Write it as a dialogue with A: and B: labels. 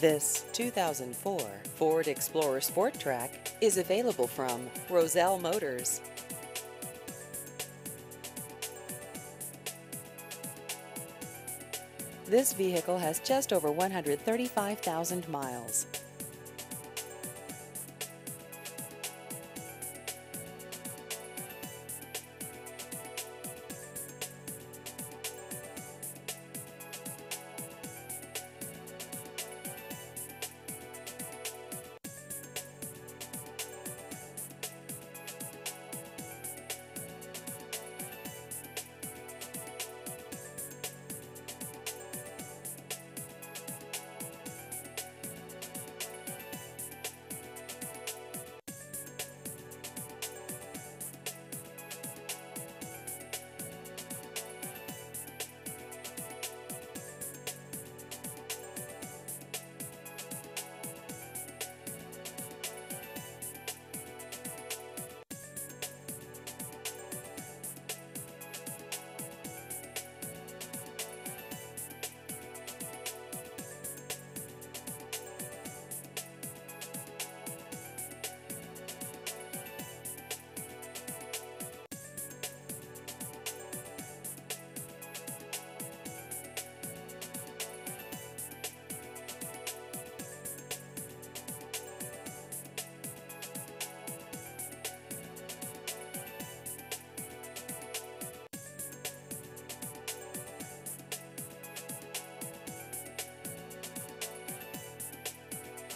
A: This 2004 Ford Explorer Sport Trac is available from Roselle Motors. This vehicle has just over 135,000 miles.